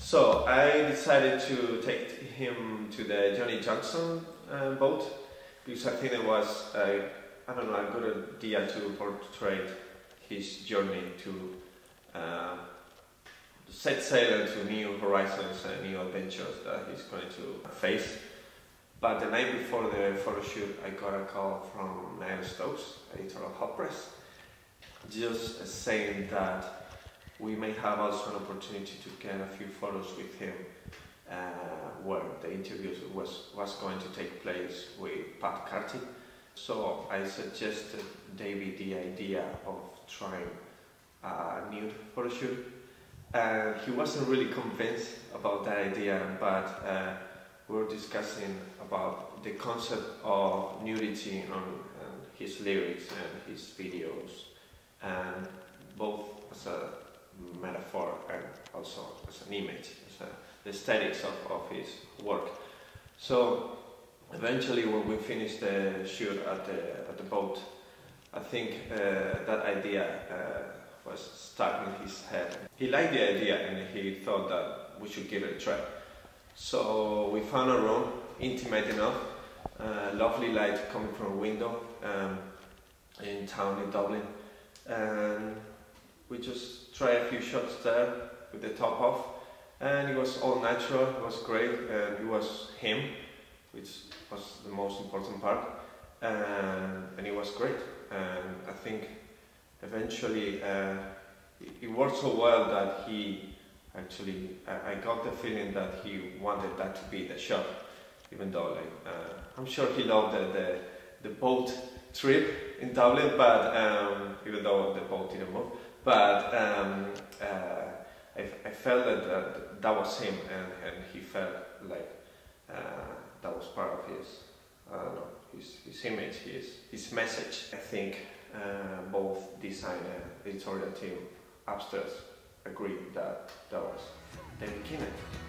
So I decided to take him to the Johnny Johnson uh, boat because I think it was a, I don't know a good idea to portray his journey to uh, set sail to new horizons and new adventures that he's going to face. But the night before the photo shoot, I got a call from Niall Stokes, editor of Hot Press, just saying that we may have also an opportunity to get a few photos with him uh, where the interview was, was going to take place with Pat Carty. So I suggested David the idea of trying a nude photo shoot. And he wasn't really convinced about that idea, but uh, we were discussing about the concept of nudity on, on his lyrics and his videos, and both as a metaphor and also as an image, as a, the aesthetics of, of his work. So eventually when we finished the shoot at the, at the boat, I think uh, that idea uh, was stuck in his head. He liked the idea and he thought that we should give it a try. So we found a room, intimate enough, uh, lovely light coming from a window um, in town in Dublin. And we just try a few shots there with the top off. And it was all natural, it was great, and it was him, which was the most important part. And, and it was great. And I think eventually uh, it, it worked so well that he actually, I, I, got the feeling that he wanted that to be the shot, even though like, uh, I'm sure he loved the, the, the, boat trip in Dublin, but um, even though the boat didn't move, but um, uh, I, I, felt that, that that was him, and, and he felt like uh, that was part of his, I don't know, his, his image, his, his message. I think uh, both design and editorial team upstairs agreed that that was David. Uh,